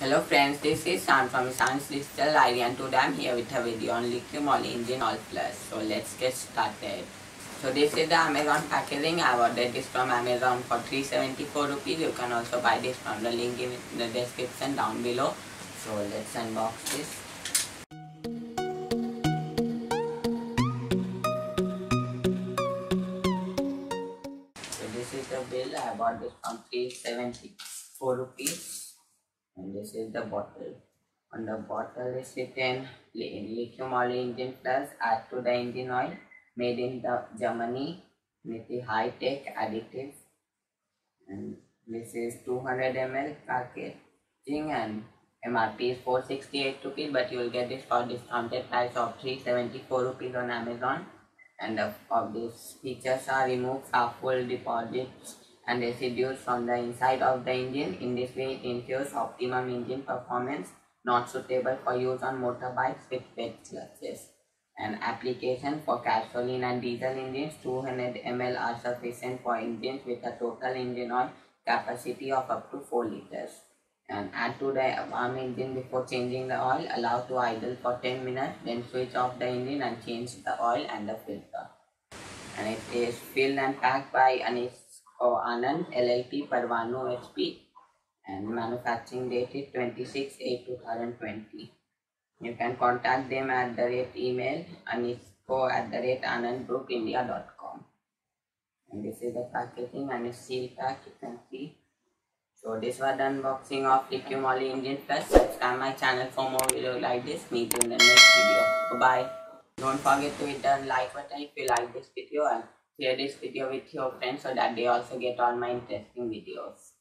Hello friends, this is Sam from Ishan's Digital Diary and today I'm here with a video on Liqui Moly engine oil flush. So let's get started. So this is the Amazon packaging. I ordered this from Amazon for 374 rupees. You can also buy this from the link in the description down below. So let's unbox this. So this is the bill. I bought this from 374 rupees. And this is the bottle. On the bottle is written li- Liqui Moly engine Flush add to the engine oil made in the Germany with the high tech additive. And this is 200 ml packaging and MRP is 468 rupees, but you will get this for discounted price of 374 rupees on Amazon. And of, of these features are remove full deposits and residues from the inside of the engine. In this way, it ensures optimum engine performance, not suitable for use on motorbikes with wet clutches. An application for gasoline and diesel engines, 200 ml are sufficient for engines with a total engine oil capacity of up to 4 liters. And add to the warm engine before changing the oil. Allow to idle for 10 minutes, then switch off the engine and change the oil and the filter. And it is filled and packed by Anisco Anand LLP Parwanoo HP and manufacturing date is 26 8 2020. You can contact them at the rate email anisco at the rate anandgroupindia.com. And this is the packaging and it's sealed pack you can see. So this was the unboxing of Liqui Moly engine Flush. Subscribe my channel for more videos like this. Meet you in the next video. Bye. Don't forget to hit the like button if you like this video and share this video with your friends so that they also get all my interesting videos.